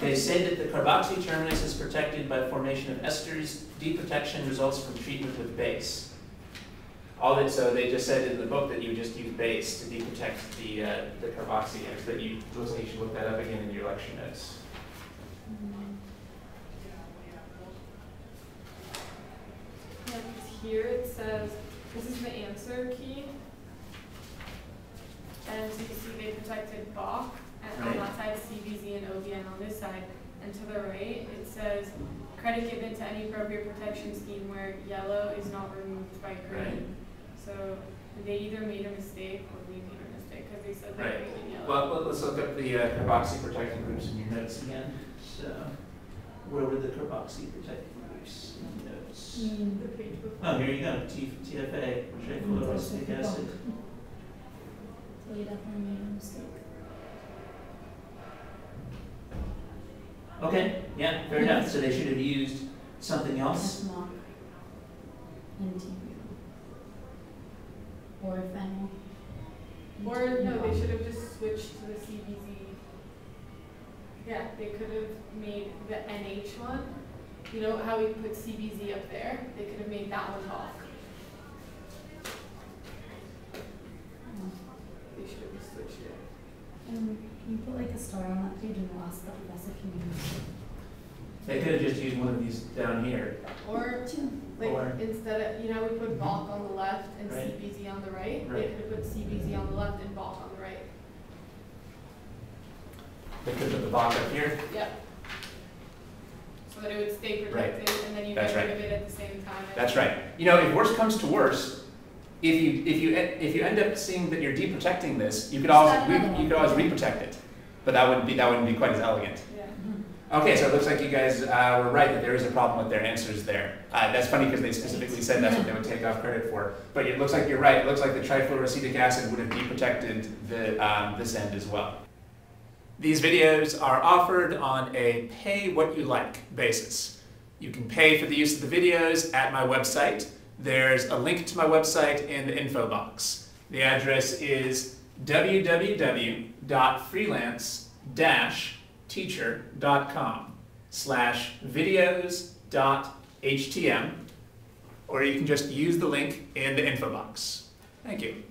They say that the carboxy terminus is protected by formation of esters. Deprotection results from treatment with base. All that, so they just said in the book that you just use base to deprotect the, uh, the carboxy, ends, but you, looks like you should look that up again in your lecture notes. Yeah, here it says, this is the answer key. And so you can see they protected Boc, and on Right. that side CBZ and on this side. And to the right, it says, credit given to any appropriate protection scheme where yellow is not removed by Right. green. So they either made a mistake or we made a mistake, because they said they Right. were in yellow. Well, let- let's look up the uh, carboxy protecting groups in your notes again. So, where were the carboxy protecting groups in your notes? Mm. The page before. Oh, here you go, T, TFA, trifluoroacetic acid. So you definitely made a mistake. Okay, yeah, fair enough, so they should have used something else? Mock and TB. Or fennel. Or no, they should have just switched to the CBZ. Yeah, they could have made the NH one. You know how we put CBZ up there? They could have made that one Boc. Hmm. They should have just switched it. And can you put like a star on that page and the last stuff, that's if you made a mistake. They could have just used one of these down here. Or Two. like Or- instead of you know we put mm-hmm. Boc on the left and Right. CBZ on the right. They could have put CBZ on the left and Boc on the right. They could put the box up here. Yep. So that it would stay Right. protected and then you That's get rid right. of it at the same time. That's right. You know, if worse comes to worse, if you, if you, if you end up seeing that you're deprotecting this, you could always, add re- another you could always reprotect it. But that wouldn't be, that wouldn't be quite as elegant. Okay, so it looks like you guys uh, were right that there is a problem with their answers there. Uh, that's funny because they specifically said that's what they would take off credit for. But it looks like you're right. It looks like the trifluoroacetic acid would have deprotected the, um, this end as well. These videos are offered on a pay what you like basis. You can pay for the use of the videos at my website. There's a link to my website in the info box. The address is www.freelance-teacher.com slash videos.htm or you can just use the link in the info box. Thank you.